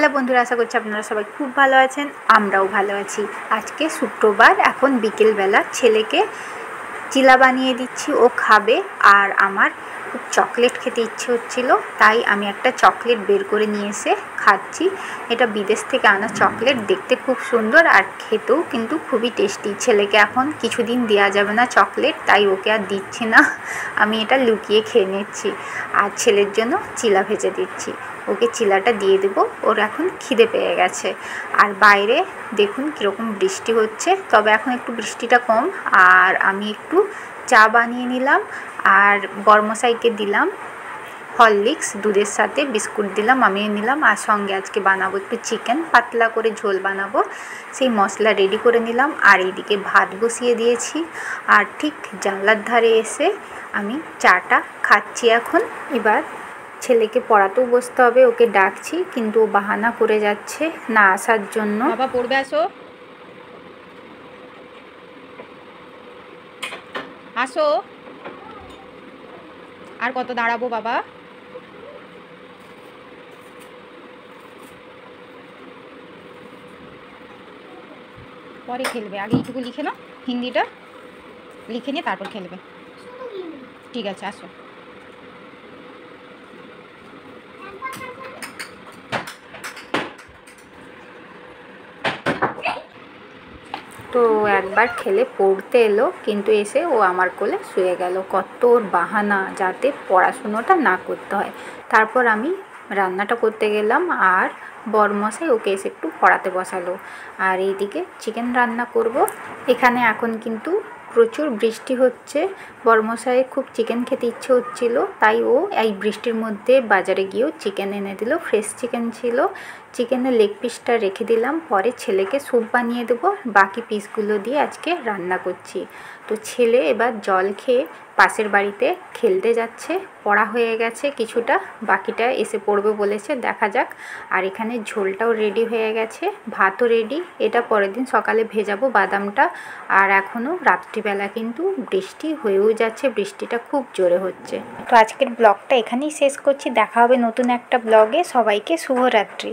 Hello বন্ধুরা, আশা করছি আপনারা সবাই খুব ভালো আছেন, আমরাও ভালো আছি। আজকে শুক্রবার, এখন বিকেলবেলা ছেলেকে চিলা বানিয়ে দিচ্ছি, ও খাবে আর আমার খুব চকলেট খেতে ইচ্ছে হচ্ছিল, তাই আমি একটা চকলেট বের করে নিয়ে এসে খাচ্ছি। এটা বিদেশ থেকে আনা চকলেট, দেখতে খুব সুন্দর আর খেতেও কিন্তু খুবই টেস্টি। ছেলেকে এখন কিছুদিন দেওয়া যাবে না চকলেট, তাই ওকে আর দিচ্ছি না। আমি এটা লুকিয়ে খেয়ে নিচ্ছি আর ছেলের জন্য চিলা ভেজে দিচ্ছি। ওকে চিলাটা দিয়ে দেবো, ওর এখন খিদে পেয়ে গেছে। আর বাইরে দেখুন কীরকম বৃষ্টি হচ্ছে, তবে এখন একটু বৃষ্টিটা কম। আর আমি একটু চা বানিয়ে নিলাম আর বর্মশাইকে দিলাম, হরলিক্স, দুধের সাথে বিস্কুট দিলাম আমি নিলাম আর সঙ্গে আজকে বানাবো একটু চিকেন, পাতলা করে ঝোল বানাবো। সেই মশলা রেডি করে নিলাম আর এইদিকে ভাত বসিয়ে দিয়েছি আর ঠিক জানলার ধারে এসে আমি চাটা খাচ্ছি এখন। এবার ছেলেকে পড়াতেও বসতে হবে, ওকে ডাকছি কিন্তু ও বাহানা করে যাচ্ছে না আসার জন্য। বাবা, পড়বে, আসো। আসো। আর কত দাঁড়াবো বাবা? পরে খেলবে। আগে এইটুকু লিখে নাও, হিন্দিটা। লিখে নিয়ে তারপর খেলবে। ঠিক আছে, আসো। তো একবার খেলে পড়তে এলো, কিন্তু এসে ও আমার কোলে শুয়ে গেল। কত বাহানা যাতে পড়াশুনোটা না করতে হয়। তারপর আমি রান্নাটা করতে গেলাম আর বরমশাই ওকে এসে একটু পড়াতে বসালো। আর এইদিকে চিকেন রান্না করব। এখানে এখন কিন্তু প্রচুর বৃষ্টি হচ্ছে। বর্মশাই খুব চিকেন খেতে ইচ্ছে হচ্ছিল, তাই ও এই বৃষ্টির মধ্যে বাজারে গিয়েও চিকেন এনে দিল। ফ্রেশ চিকেন ছিল। চিকেনের লেগ পিসটা রেখে দিলাম। পরে ছেলেকে স্যুপ বানিয়ে দেবো। বাকি পিসগুলো দিয়ে আজকে রান্না করছি। তো ছেলে এবার জল খেয়ে পাশের বাড়িতে খেলতে যাচ্ছে, পড়া হয়ে গেছে কিছুটা, বাকিটা এসে পড়বে বলেছে, দেখা যাক। আর এখানে ঝোলটাও রেডি হয়ে গেছে, ভাতও রেডি এটা পরের দিন সকালে ভেজাবো বাদামটা। আর এখনও রাত্রিবেলা কিন্তু বৃষ্টি হয়েও যাচ্ছে, বৃষ্টিটা খুব জোরে হচ্ছে। তো আজকের ব্লগটা এখানেই শেষ করছি, দেখা হবে নতুন একটা ব্লগে, সবাইকে শুভরাত্রি।